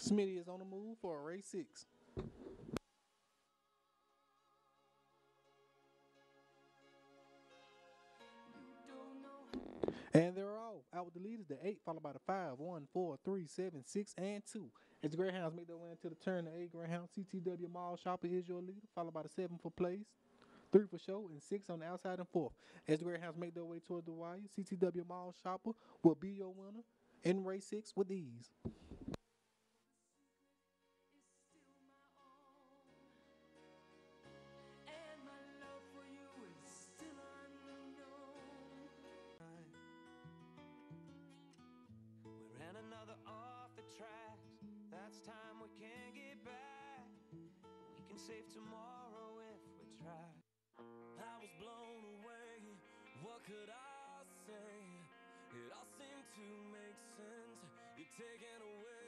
Smitty is on the move for a race six. And they're all out with the leaders. The eight, followed by the five, one, four, three, seven, six, and two. As the Greyhounds make their way into the turn, the eight Greyhound CTW Mall Shopper is your leader, followed by the seven for place, three for show, and six on the outside and fourth. As the Greyhounds make their way toward the wire, CTW Mall Shopper will be your winner in race six with ease. Save tomorrow if we try. I was blown away. What could I say? It all seemed to make sense. You're taking away.